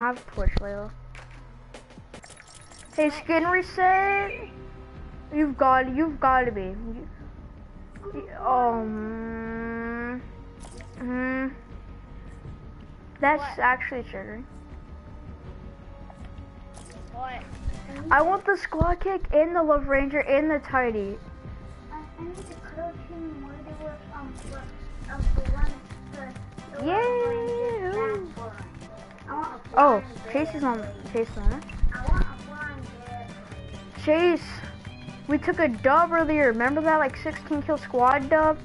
have Twitch, Layla. Hey, skin reset. You've got, you've got to be. Um, hmm. That's What? actually triggering. What? I want the squad kick and the love ranger and the tidy. I I need the coaching where they were for the one the the Yay! Oh, Chase is on. Chase on it. Chase, we took a dub earlier. Remember that like 16 kill squad dub?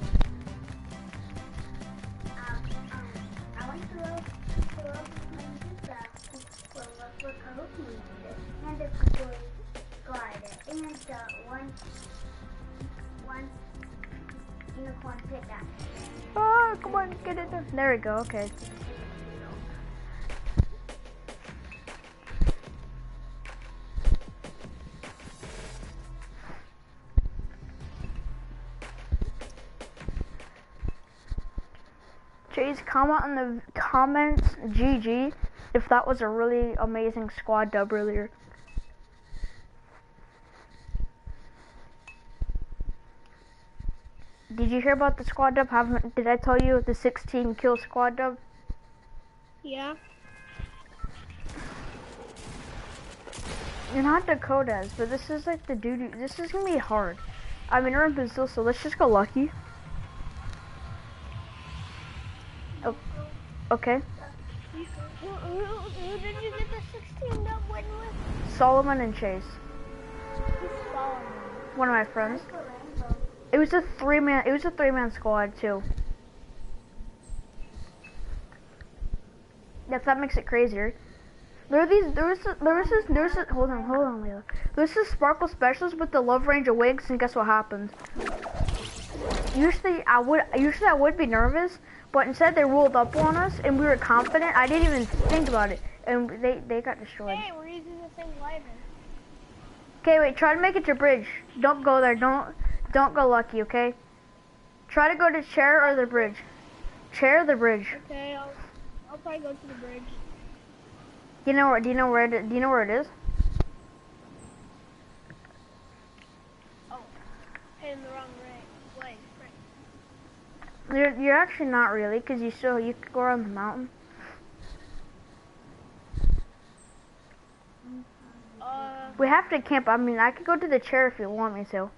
Oh, come on, get it done. There we go. Okay. Comment in the comments GG if that was a really amazing squad dub earlier. Did you hear about the squad dub? Haven't did I tell you the 16 kill squad dub? Yeah. You're not Dakotas, but this is like the dude. This is gonna be hard. I mean, we're in Brazil, so let's just go lucky. Okay. Who, did you get the 16 dub win with? Solomon and Chase, Solomon? one of my friends. It was a three man. It was a three man squad too. If that makes it crazier. There are these. There was. There was this. There was. Hold on. Hold on, Layla. There's this Sparkle Specialists with the Love Ranger wigs, and guess what happened? Usually I would. Usually I would be nervous, but instead they rolled up on us, and we were confident. I didn't even think about it, and they they got destroyed. Hey, we're using the same glider. Okay, wait. Try to make it to bridge. Don't go there. Don't. Don't go lucky. Okay. Try to go to chair or the bridge. Chair or the bridge. Okay, I'll, I'll probably go to the bridge. Do you know where? Do you know where? It, do you know where it is? Oh, Heading the wrong way. Way. Right. You're you're actually not really, cause you still you could go around the mountain. Uh, We have to camp. I mean, I could go to the chair if you want me to.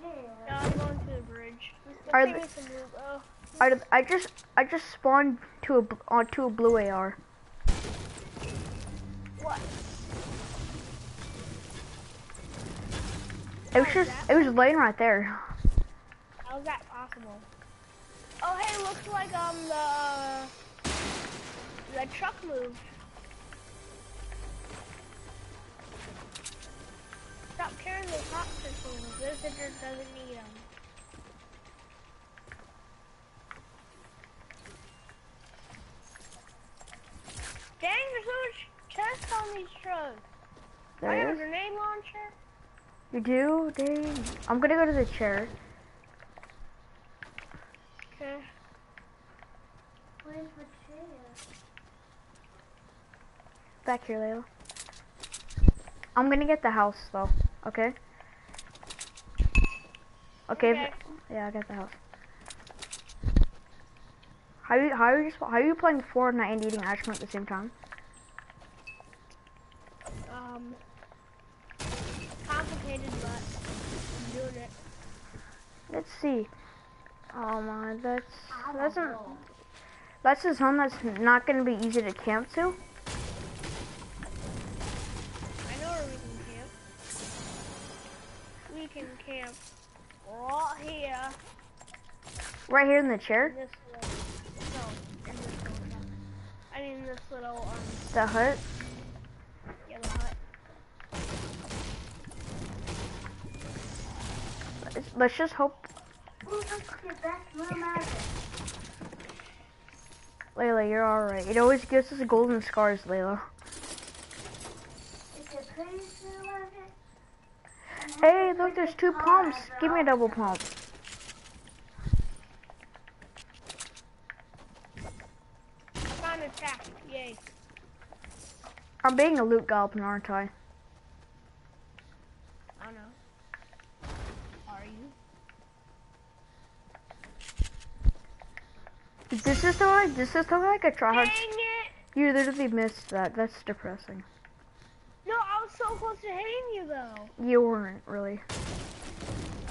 Yeah, I'm going to the bridge. Are the- take me some move. Oh, I, I just I just spawned to a onto a blue AR. what? It was just it was laying right there. How's that possible? Oh, hey, looks like um the the truck moved. Stop carrying those hot things. Visitor doesn't need them. Dang, there's so much chest on these trucks. I There have a grenade launcher. You do? Dang. I'm gonna go to the chair. Okay. Where's? Back here, Layla. I'm gonna get the house though. Okay. Okay. Okay. Yeah, I got the house. How you how are you how are you playing Fortnite and eating ice cream at the same time? Um, complicated, but I'm doing it. Let's see. Oh my, that's that's a, that's a zone that's not gonna be easy to camp to. I know where we can camp. We can camp right here. Right here in the In chair, this little, no, in this little. I mean this little, um, the hut. yellow hut. Let's- Let's just hope, Layla, you're all right. It always gives us golden scars, Layla. It's the prettiest room ever. And Hey, look, there's two pumps. Give me a double pump. I found a tack, yay. I'm being a loot goblin, aren't? I don't know. Are you? This is like this is like a Dang tryhard. it! You literally missed that. That's depressing. No, I was so close to hitting you though. You weren't really.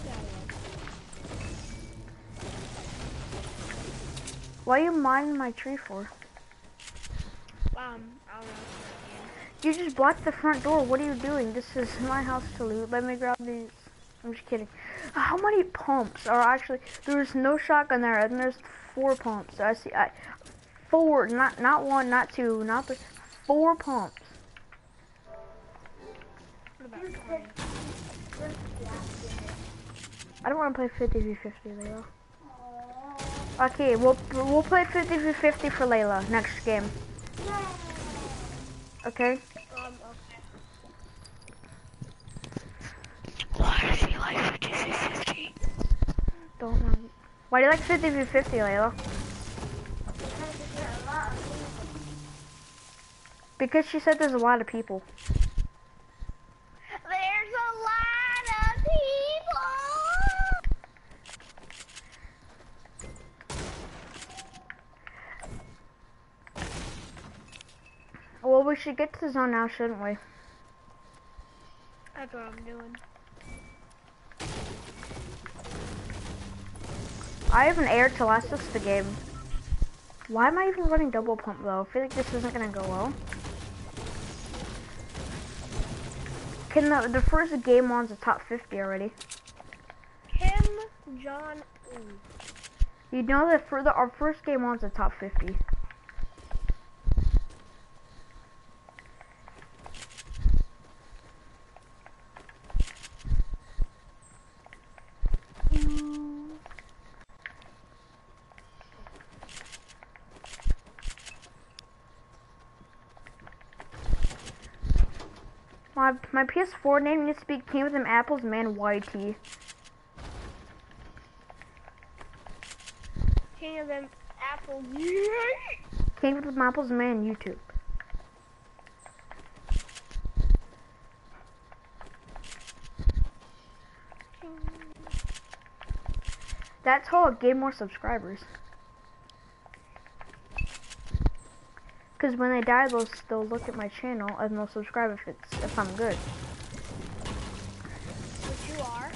Yeah, was. Why you mining my tree for? Um, I don't know. You just blocked the front door. What are you doing? This is my house to loot. Let me grab these. I'm just kidding. Uh, how many pumps are actually? There's no shotgun there, and there's four pumps. I see. I four, not not one, not two, not three. Four pumps. I don't want to play 50 v 50, Layla. Okay, we'll we'll play 50 v 50 for Layla next game. Okay. Why does he like 50 v 50? Don't. Why do you like 50 v 50, Layla? Because she said there's a lot of people. There's a lot of people. Well, we should get to the zone now, shouldn't we? That's what I'm doing. I have an air to last us the game. Why am I even running double pump though? I feel like this isn't gonna go well. Can the, the first game on's a top 50 already? Kim Jong Un. You know that for the our first game on's a top 50. My my PS4 name needs to be Came with them apples man YT. King of them apples. Came with them apples man YouTube. That's how I'll gain more subscribers. Cause when they die, they'll they'll look at my channel and they'll subscribe if it's if I'm good. Which you are.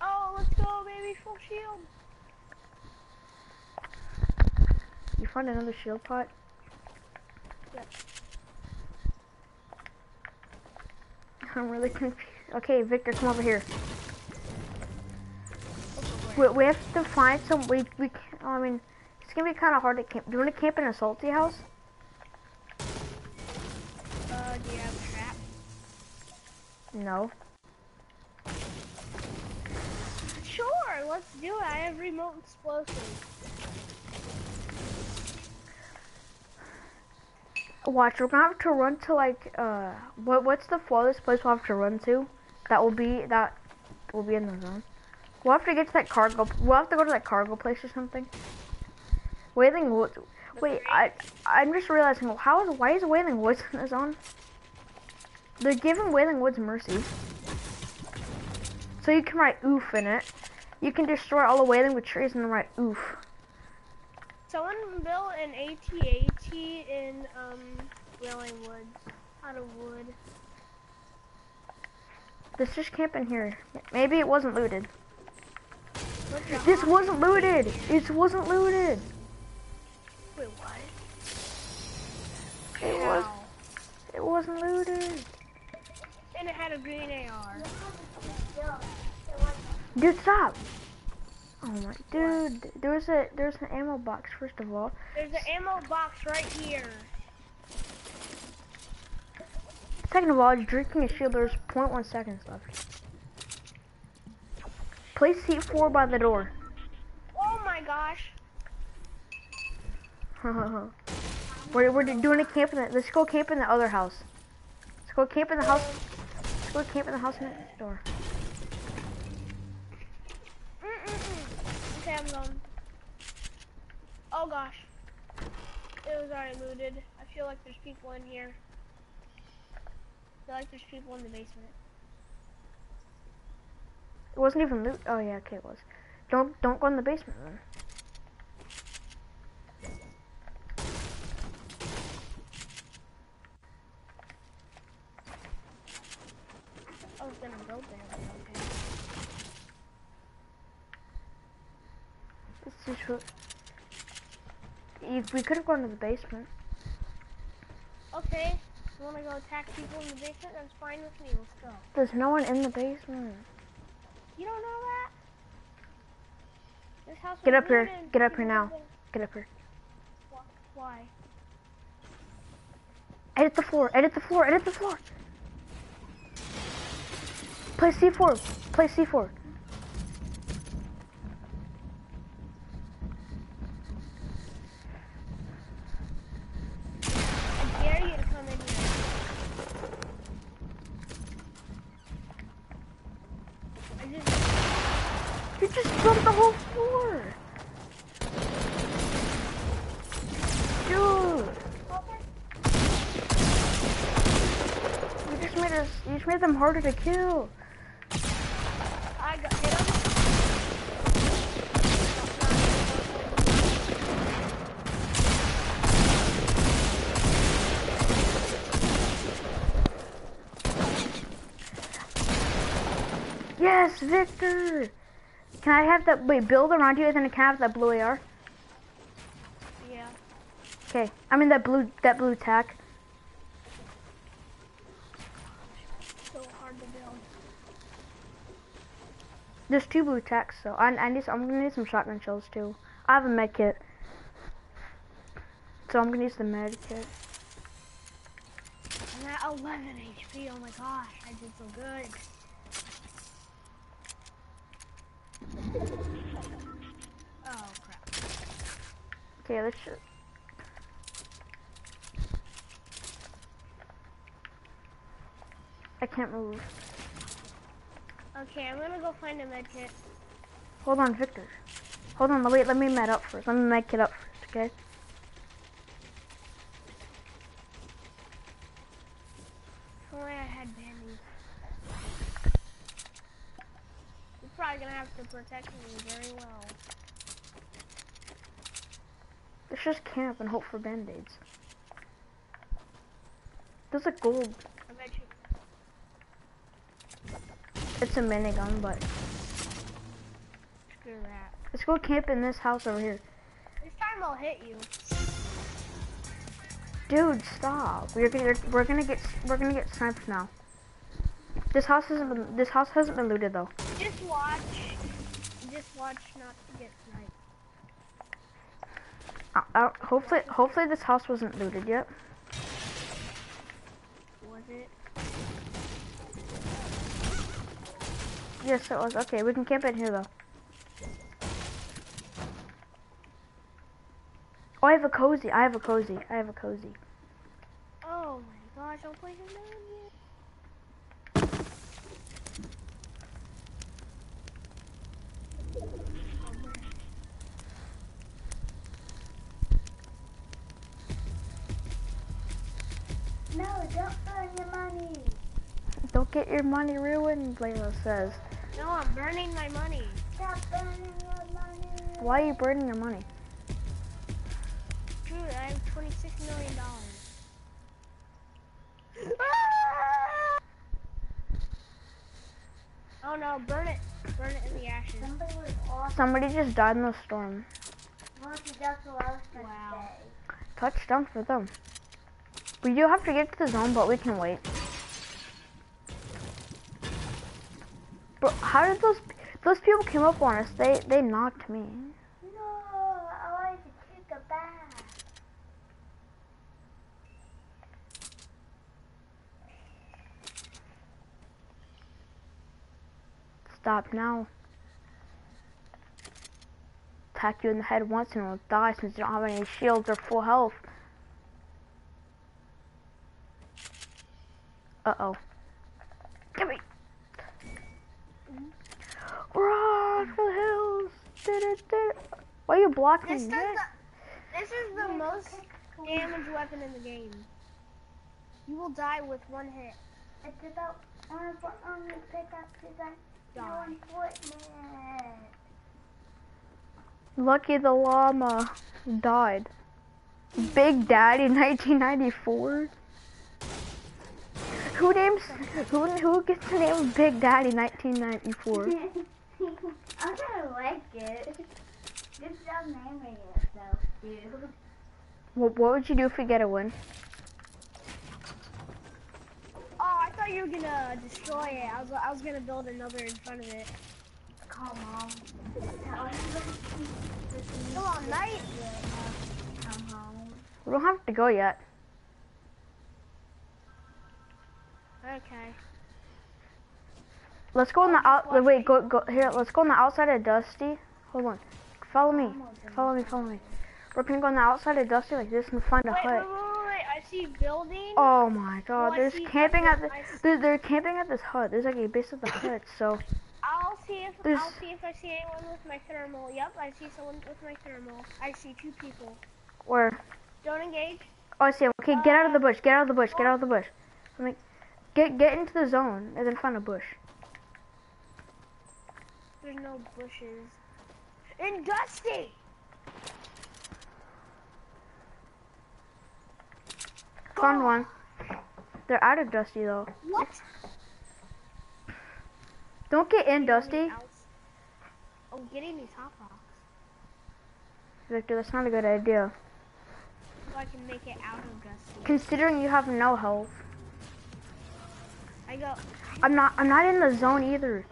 Oh, let's go, baby, full shield. You find another shield pot? Yep. I'm really confused. Okay, Victor, come over here. We, we have to find some. We we. Can't, I mean, it's gonna be kind of hard to camp. Do you want to camp in a salty house? Uh, do you have a trap? No. Sure, let's do it. I have remote explosives. Watch, we're gonna have to run to like uh, what what's the farthest place we'll have to run to? That will be that will be in the zone. We'll have to get to that cargo. We'll have to go to that cargo place or something. Wailing Woods. Wait, I I'm just realizing how is why is Wailing Woods in the zone? They're giving Wailing Woods mercy. So you can write oof in it. You can destroy all the Wailing Wood trees and then write oof. Someone built an AT-AT in um Wailing Woods out of wood. Let's just camp in here. Maybe it wasn't looted. This wasn't looted. It wasn't looted. Wait, what? It was. It wasn't looted. And it had a green AR. Dude, stop. Oh my, dude. There was a there's an ammo box first of all. There's an ammo box right here. Second of all, drinking a shield. There's 0.1 seconds left. Place C4 by the door. Oh my gosh. we're we're doing a camp in the. Let's go camp in the other house. Let's go camp in the house. Let's go camp in the house next door. Okay, I'm going. Oh gosh. It was already looted. I feel like there's people in here. I feel like there's people in the basement. It wasn't even loot. Oh yeah, okay, it was. Don't don't go in the basement then. I was gonna go there, but okay. It's just what- You- we could have gone to the basement. Okay, you wanna go attack people in the basement? That's fine with me. Let's go. There's no one in the basement. You don't know that? This house Get up here. Get up here now. Get up here. Why? Edit the floor. Edit the floor. Edit the floor. Play C4. Play C4. I dare you to come in here. I just You just jumped the whole floor. Dude. You just made us. You just made them harder to kill. I got hit him. Yes, Victor. Can I have that? Wait, build around you, and then can I have that blue AR? Yeah. Okay. I mean that blue. That blue tack. So hard to build. There's two blue tacks, so I, I need. I'm gonna need some shotgun shells too. I have a med kit, so I'm gonna use the med kit. I'm at 11 HP. Oh my gosh, I did so good. Oh crap. Okay, let's. Just... I can't move. Okay, I'm gonna go find a med kit. Hold on, Victor. Hold on. Wait. Let me med up first. Let me med kit up first. Okay. If only I had bandies. You're probably gonna have to protect me very well. Let's just camp and hope for band-aids. There's a gold. I bet you. It's a minigun, but Screw that. let's go camp in this house over here. This time I'll hit you. Dude, stop. We're gonna we're gonna get we're gonna get sniped now. This house hasn't been this house hasn't been looted though. Just watch. Just watch not to get sniped. Uh, uh, hopefully hopefully this house wasn't looted yet. Was it? Yes, it was. Okay, we can camp in here though. Oh, I have a cozy. I have a cozy. I have a cozy. Oh my gosh, I'll play him down yet. No, don't burn your money. Don't get your money ruined, Layla says. No, I'm burning my money. Stop burning your money. Why are you burning your money? Dude, I have twenty-six million dollars. Oh no, burn it. Burn it in the ashes. Somebody was awesome. Somebody just died in the storm. Well, that's what I was gonna Wow. Touchdown for them. We do have to get to the zone, but we can wait. Bro, how did those those people came up on us? They they knocked me. No, I wanted to take a bath. Stop now. Attack you in the head once and you'll die since you don't have any shields or full health. Uh oh. Give me. Run for the hills. Did it, did it. Why are you blocking This, me? the, this is the most damage weapon in the game. You will die with one hit. It's about on on the pickup because I'm Die. doing Fortnite. Lucky the llama died. Big Daddy 1994. Who names who who gets the name of Big Daddy 1994? I'm gonna like it. Good job naming it though, dude. What, what would you do if we get a win? Oh, I thought you were gonna destroy it. I was I was gonna build another in front of it. Come on. Come on, night. Come home. We don't have to go yet. Okay. Let's go on the out. Wait, go go here. Let's go on the outside of Dusty. Hold on. Follow me. Follow me. Follow me. We're gonna go on the outside of Dusty like this and find a Wait, wait, wait, hut. wait, wait. I see building. Oh my Oh, God! There's see camping at the. something. I s- They're, they're camping at this hut. There's like a base of the hut. So I'll see if There's- I'll see if I see anyone with my thermal. Yep, I see someone with my thermal. I see two people. where? Don't engage. Oh, I see. him. Okay, get out of the bush. Get out of the bush. Get out of the bush. Let me get get into the zone and then find a bush. There's no bushes. And Dusty. Found one. They're out of Dusty though. What? Don't get in, Dusty. Oh, getting these hot box. Victor, that's not a good idea. So I can make it out of Dusty. Considering you have no health. I go. I'm not. I'm not in the zone either.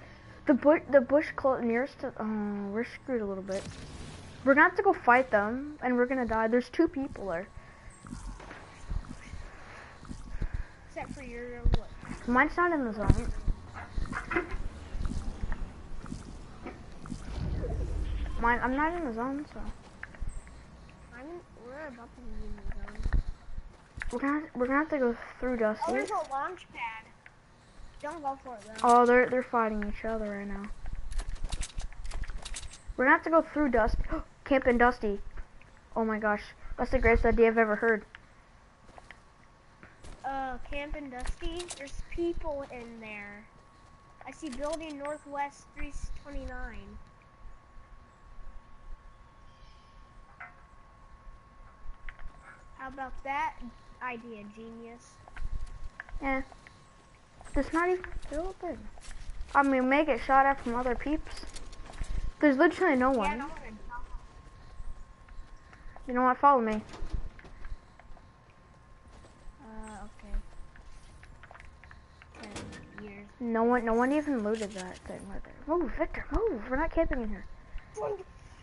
The bush. The bush close nearest to. Oh, we're screwed a little bit. We're gonna have to go fight them, and we're gonna die. There's two people there. Except for your uh, what? Mine's not in the zone. Mine. I'm not in the zone, so I'm. We're about to be in the zone. we're gonna we're gonna have to go through Oh, there's a launch pad. Don't go for it though. Oh, they're they're fighting each other right now. We're gonna have to go through Dusty. Camp in Dusty. Oh my gosh, that's the greatest idea I've ever heard. Uh, Camp and Dusty. There's people in there. I see building Northwest 329. How about that idea, genius? Yeah. There's not even building. I mean, may get shot at from other peeps. There's literally no Yeah, one. no one. You know what? Follow me. Uh, okay. Ten years. No one, no one even looted that thing right there. Move, Victor, move. We're not camping in here.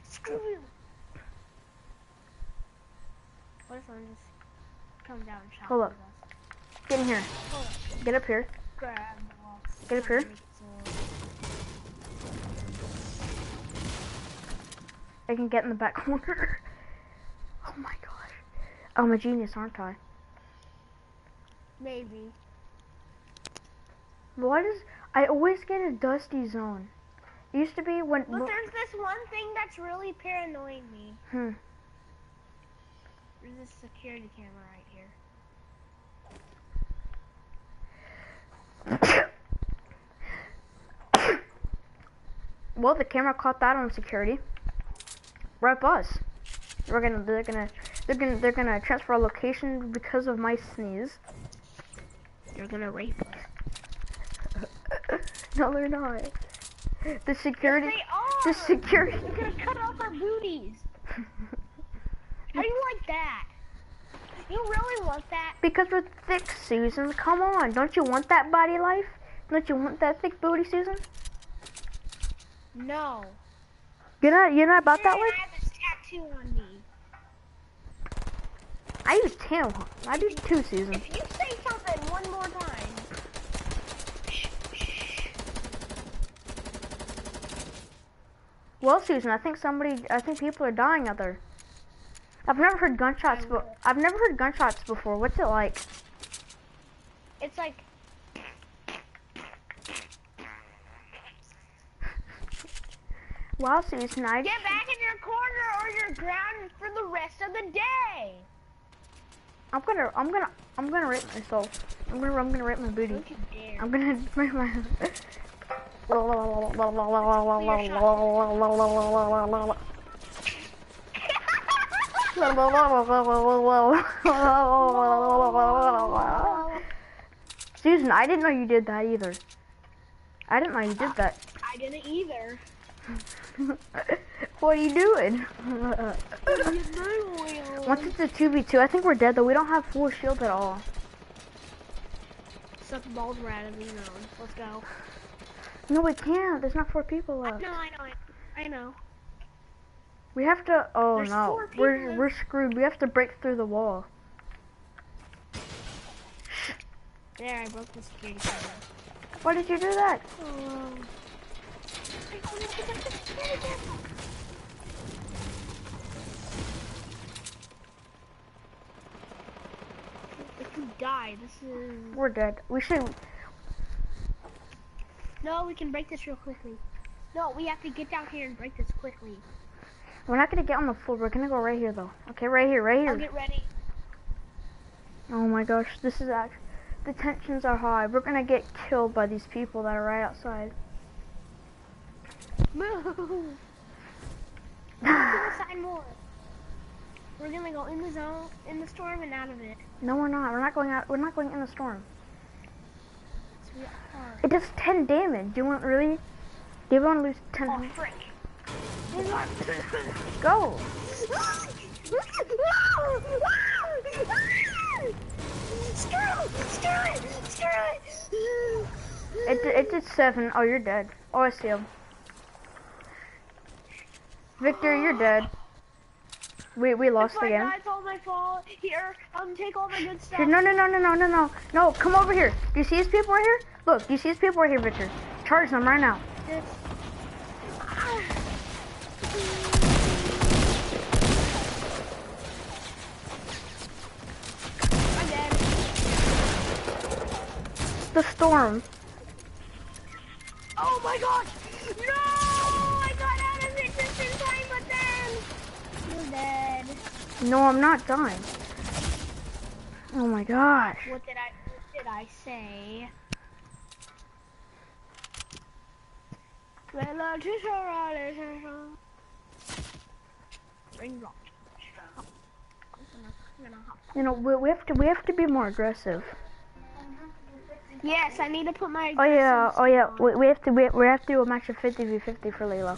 Screw you. What if someone just comes down and shot Hold up. us? Get in here. Get up here. Grab the wall. Get up here. Make it so- I can get in the back corner. oh my gosh. I'm a genius, aren't I? Maybe. Why does I always get a dusty zone? It used to be when. But there's this one thing that's really paranoid me. Hmm. There's this security camera right here. Well, the camera caught that on security. Right, bus. We're gonna. They're gonna. They're gonna. They're gonna transfer our location because of my sneeze. You're gonna rape us. no, they're not. The security. They are! The security. You're gonna cut off our booties. How do you like that? You really want that? Because we're thick, Susan. Come on. Don't you want that body life? Don't you want that thick booty, Susan? No. You're not. You're not about that life. gonna have this tattoo on me. I use two. I do two, Susan. If you say something one more time. Well, Susan, I think somebody. I think people are dying out there. I've never heard gunshots, but. I've never heard gunshots before. What's it like? It's like Wow, Susan, I get back in your corner or you're grounded for the rest of the day. I'm gonna, I'm gonna, I'm gonna rape myself. I'm gonna, I'm gonna rape my booty. Don't you dare. I'm gonna rip my. Susan, I didn't know you did that either. I didn't know you did that. I didn't either. what are you doing? Once it's a 2v2, I think we're dead though. We don't have full shield at all. Suck balls right out of these zones. Let's go. No, we can't. There's not four people left. know, I know, I know. We have to. Oh There's no, we're we're screwed. We have to break through the wall. There, I broke the security camera. Why did you do that? Oh. Um, I only picked up the security camera. If you die, this is... We're dead. We should. No, we can break this real quickly. No, we have to get down here and break this quickly. We're not gonna get on the floor. We're gonna go right here though. Okay, right here, right I'll here. get ready. Oh my gosh, this is act. The tensions are high. We're gonna get killed by these people that are right outside. Move! the more. We're gonna go in the zone, in the storm, and out of it. no, we're not. We're not going out. We're not going in the storm. So we are. It does 10 damage. Do you want really? Do you want to lose 10? Oh, frick. Go. Screw it! Screw it! Screw it! It, it did 7. Oh, you're dead. Oh, I see him. Victor, you're dead. We we lost It's my again. It's all my fault. Here, um, take all the good stuff. Here, no, no, no, no, no, no, no. No, come over here. Do you see his people right here? Look, do you see his people right here, Victor? Charge them right now. This- I'm dead. The storm. Oh my gosh! No! I got out of it just in time, but then you're dead. No, I'm not dying. Oh my gosh. What did I? What did I say? Ring rock. I'm gonna, I'm gonna hop. You know, we, we have to we have to be more aggressive. Yes, I need to put my. Oh yeah, oh yeah. We, we have to we, we have to do a match of 50 v 50 for Layla.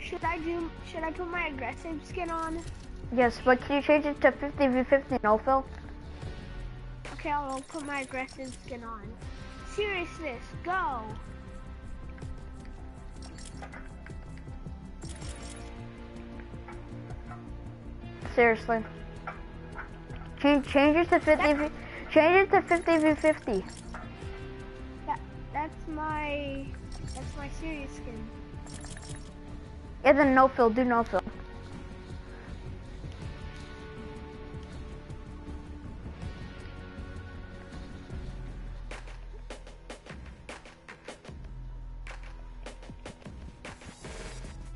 Should I do? Should I put my aggressive skin on? Yes, but can you change it to 50 v 50 no fill? Okay, I'll put my aggressive skin on. Seriousness, go. Seriously. Change change it to 50 v change it to 50 v 50. That that's my that's my serious skin. Yeah, then no fill, do no fill.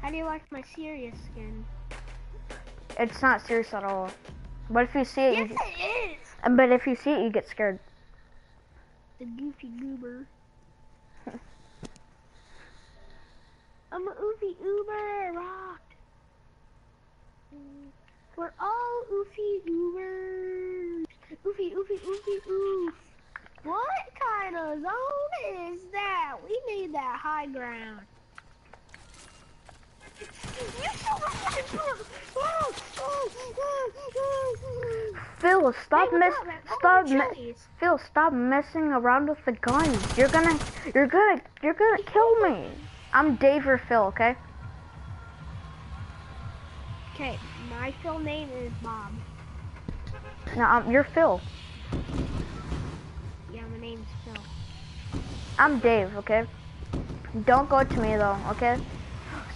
How do you like my serious skin? It's not serious at all. But if you see it, Yes, you, it is. But if you see it, you get scared. The goofy goober. I'm a oofy uber rocked. We're all oofy goobers. Oofy, oofy, oofy, oof. What kind of zone is that? We need that high ground. Phil, stop mess, stop, me- Phil, stop messing around with the guns. You're gonna, you're gonna, you're gonna kill me. I'm Dave or Phil, okay? Okay, my full name is Bob. No, um, you're Phil. Yeah, my name's Phil. I'm Dave, okay? Don't go to me though, okay?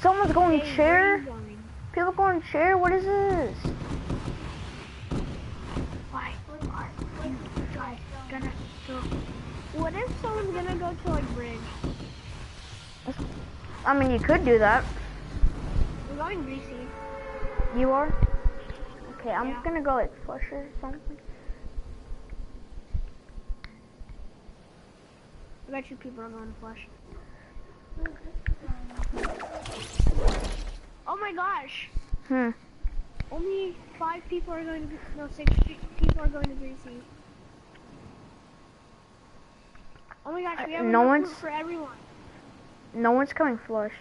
Someone's going chair. People going chair. What is this? Why? Why? You guys gonna go? What if someone's gonna go to like bridge? I mean, you could do that. We're going greasy. You are. Okay, I'm Yeah. gonna go like flush or something. I bet you people are going to flush. Oh my gosh! Hmm. Only five people are going to, no, six people are going to Greasy. Oh my gosh, we Uh, have no enough one's- for everyone. No one's coming flush.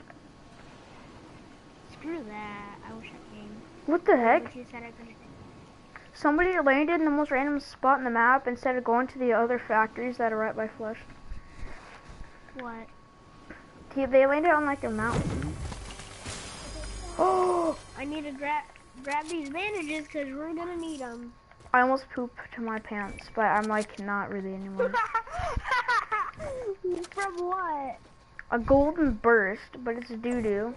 Screw that. I wish I came. What the heck? But you said I couldn't. Somebody landed in the most random spot in the map instead of going to the other factories that are right by flush. What? He, they landed on like a mountain. Oh! I need to grab grab these bandages because we're gonna need them. I almost pooped to my pants, but I'm like not really anymore. From what? A golden burst, but it's a doo doo.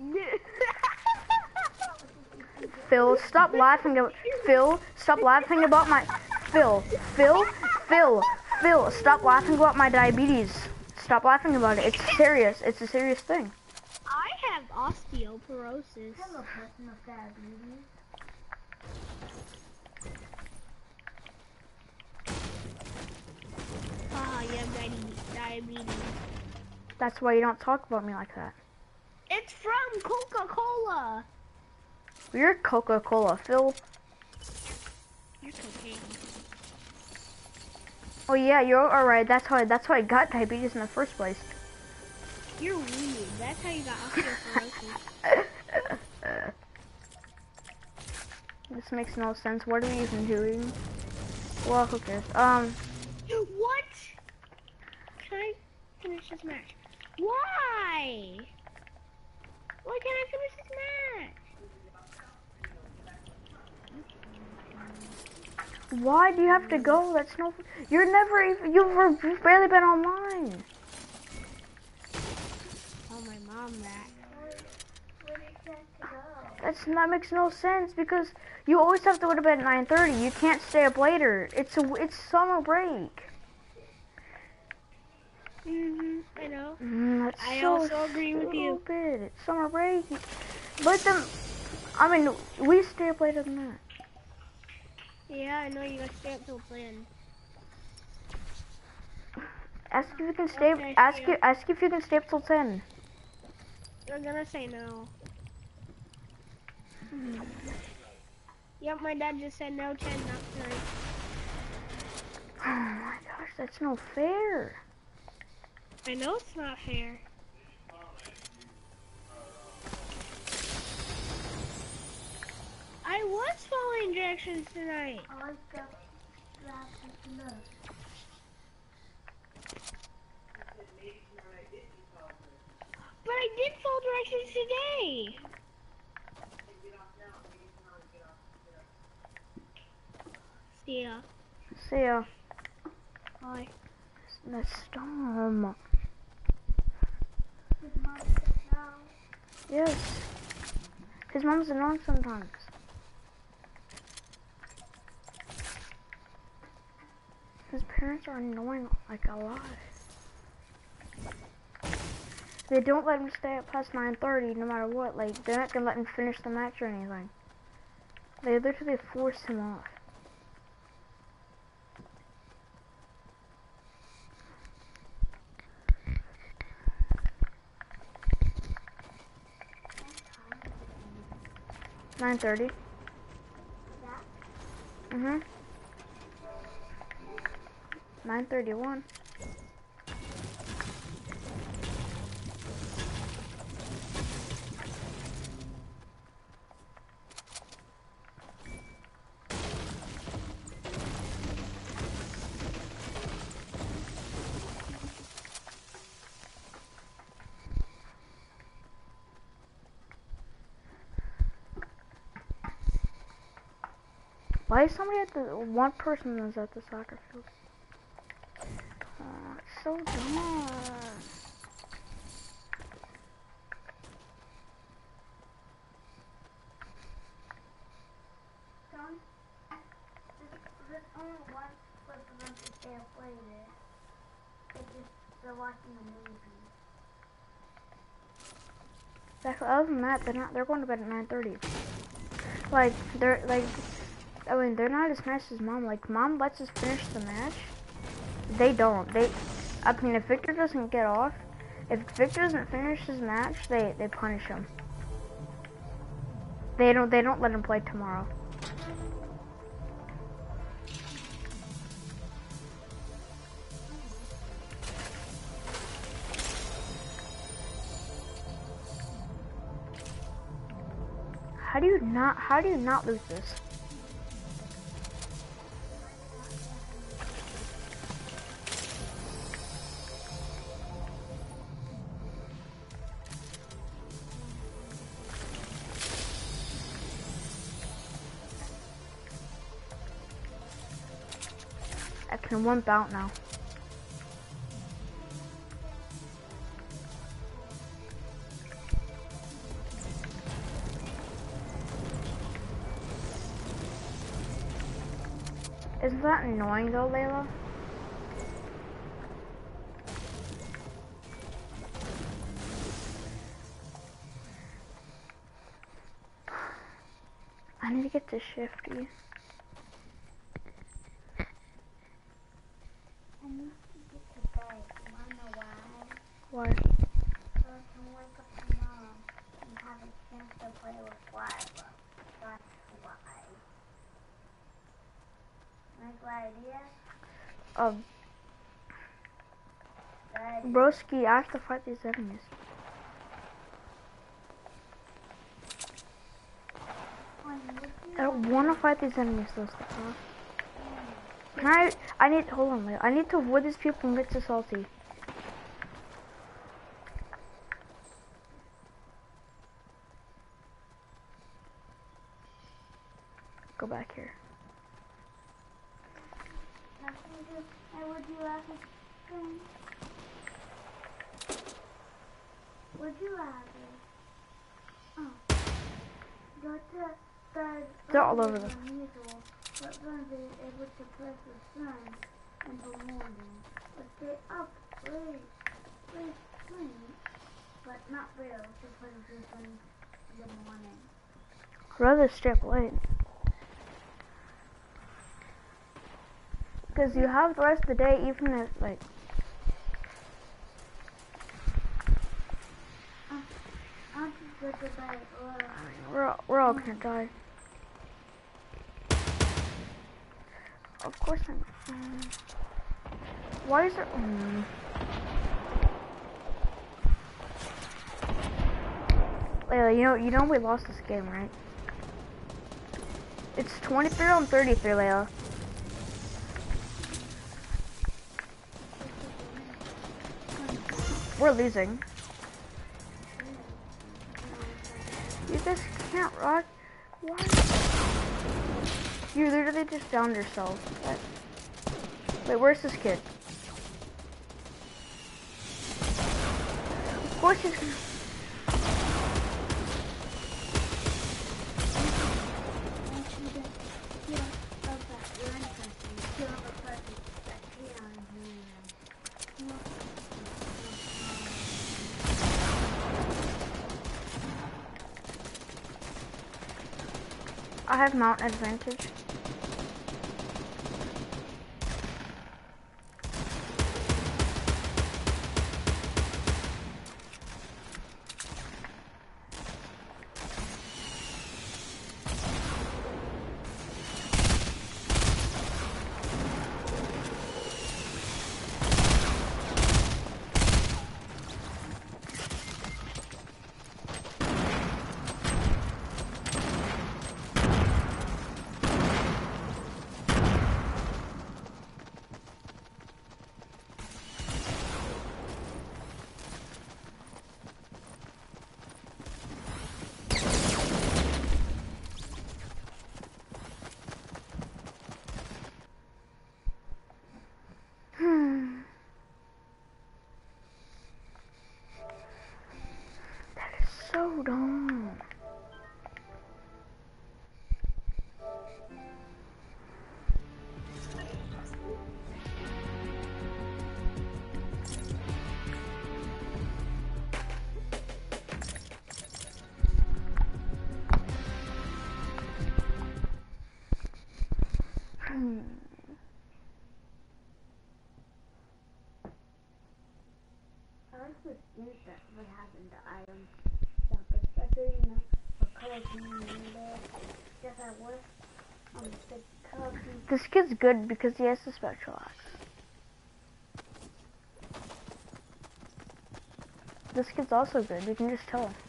Phil, stop laughing. About, Phil, stop laughing about my. Phil, Phil, Phil, Phil, stop laughing about my diabetes. Stop laughing about it. It's serious. It's a serious thing. I have osteoporosis. Hello, person of diabetes. Ah, you have diabetes. diabetes. That's why you don't talk about me like that. It's from Coca-Cola. You're Coca Cola, Phil. You're cocaine. Oh yeah, you're alright. That's how. That's why I got diabetes in the first place. You're weird. That's how you got osteoporosis. this makes no sense. What are we even doing? Well, who cares? Um, what? Can I finish this match? Why? Why can't I finish this match? Why do you have to go? That's no. You're never even. You've, you've barely been online. Tell my mom that. Where did you go? That's that makes no sense because you always have to go to bed at 9:30. You can't stay up later. It's a it's summer break. Mhm. I know. Mm, I so also agree with you. stupid. It's summer break. but them. I mean, we stay up later than that. Yeah, I know you guys stay up till ten. Ask if you can stay. Okay, ask you. Ask if you can stay up till 10. They're gonna say no. Yep, my dad just said no ten, not tonight. Oh my gosh, that's no fair. I know it's not fair. I was following directions tonight. I like the last look. But I did follow directions today. See ya. See ya. Bye. The storm. His mom said no. Yes. His mom's annoying sometimes. His parents are annoying, like, a lot. They don't let him stay up past 9.30, no matter what. Like, they're not gonna let him finish the match or anything. They literally force him off. Nine thirty. Yeah. Mhm. 931. Why is somebody at the one person is at the soccer field? So dumb. Exactly. Other than that, they're not. They're going to bed at nine thirty. Like they're like, I mean they're not as nice as mom. Like mom lets us finish the match. They don't. They, I mean if Victor doesn't get off, if Victor doesn't finish his match, they they punish him. They don't they don't let him play tomorrow. How do you not how do you not lose this? One bout now. Isn't that annoying though, Layla? I need to get to shifty. I need to get to bed. You wanna know why? Why? So I can wake up tomorrow and have a chance to play with Lila. That's why. Like what idea? Um, broski, I have to fight these enemies. I don't want to fight these enemies though, Can I? I need. Hold on. I need to avoid these people and get to salty. Go back here. Would you, it? Oh. Go the They're all over the- unusual, but going to be able to press the sun in the morning. But stay up late, late sleep, but not real to play the sun in the morning. Rather stay up late. Because you have the rest of the day, even if like we're all, we're all gonna die. Of course I'm. why is there? mm. Layla, you know you know we lost this game, right? It's 23 on 33, Layla. We're losing. You just can't rock. Why? You literally just downed yourself. What? Wait, where's this kid? Of course he's mount advantage. That item shop, especially, you know, color? Um, the color This kid's good because he has the special axe. This kid's also good. You can just tell. I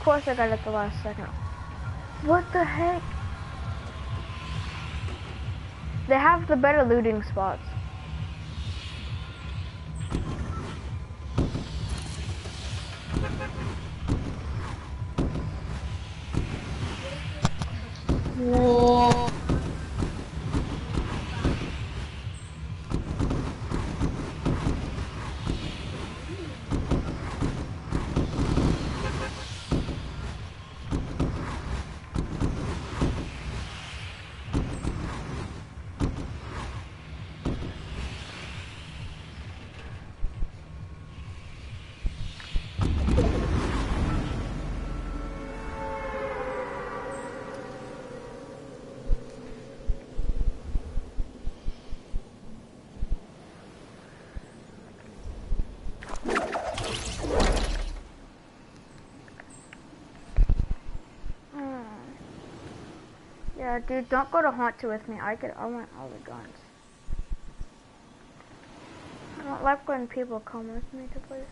course, I got it the last second. What the heck? They have the better looting spots. Whoa. Hmm. Yeah, dude, don't go to Haunted with me. I get, I want all the guns. I don't like when people come with me to places.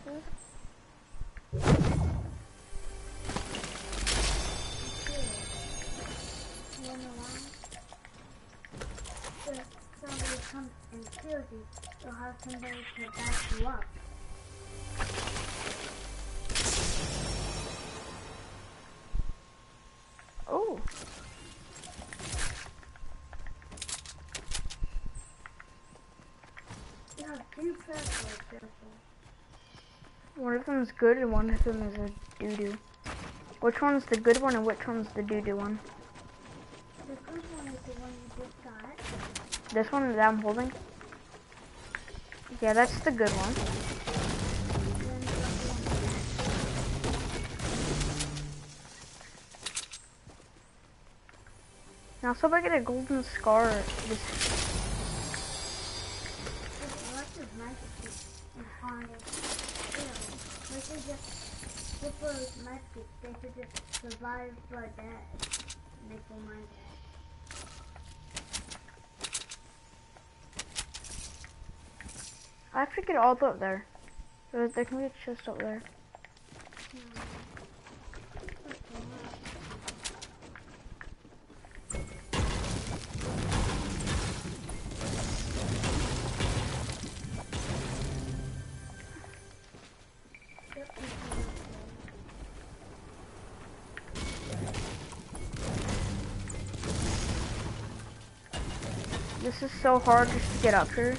Somebody and you, you'll have somebody to back you up. One of them is good and one of them is a doo-doo. Which one's the good one and which one's the doo-doo one? The good one is the one you just got. This one that I'm holding? Yeah, that's the good one. Then the other one is Now, so if I get a golden scar, this There's lots of magic in haunted. You know, they should just, with those magic, they should I have to get all the way up there. There, there can be a chest up there. This is so hard just to get up here.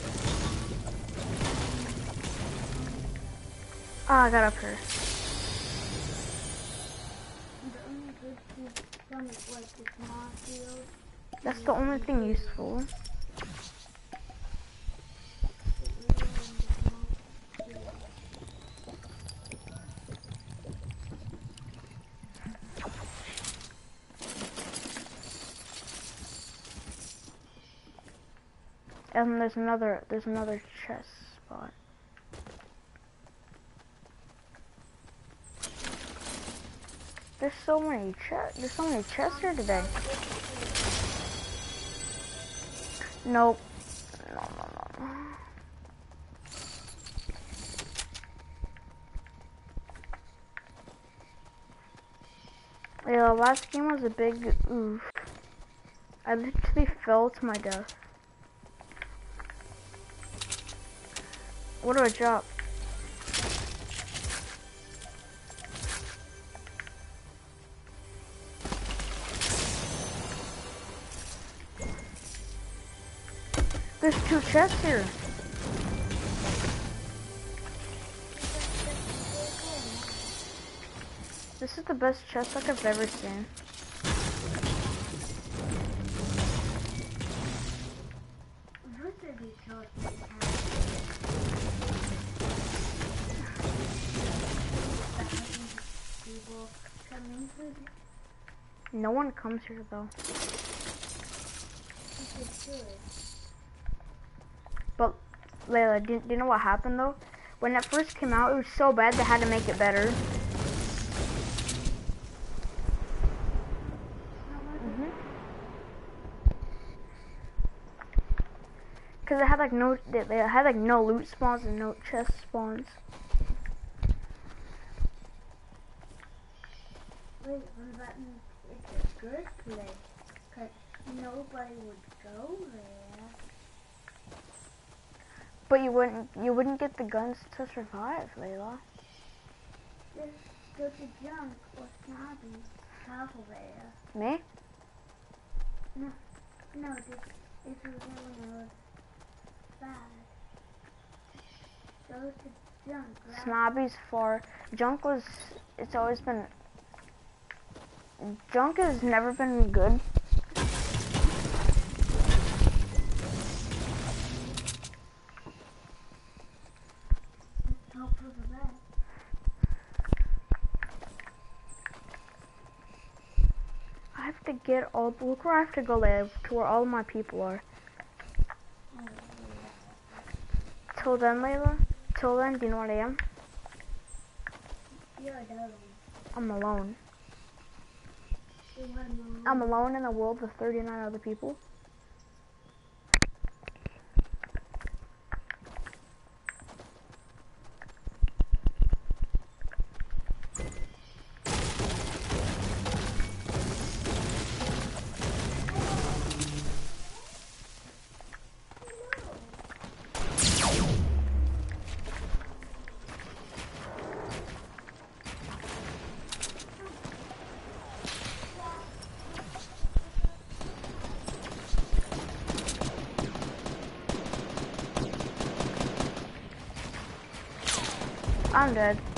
Ah, I got up here. That's the only thing useful. There's another, there's another chest spot. There's so many chests. There's so many chests here today. Nope. No, no, no. Yeah, last game was a big oof. I literally fell to my death. What do I drop? There's two chests here. This is the best chest like I've ever seen. One comes here though. But. Layla, do, do you know what happened though? When it first came out, it was so bad they had to make it better. Mhm. Cause it had like no, they, they had like no loot spawns and no chest spawns. Wait, good place. Cause nobody would go there. But you wouldn't, you wouldn't get the guns to survive, Layla. Just go to junk or snobby. Of there. Me? No, this, this was when it was bad. Go to junk. right? Snobby's far. Junk was, it's always been, junk has never been good. Hope for the best. I have to get all, look where I have to go live, to where all my people are. Till then, Layla? Till then, do you know what I am? You're alone. I'm alone. I'm alone in a world with 39 other people. I'm dead.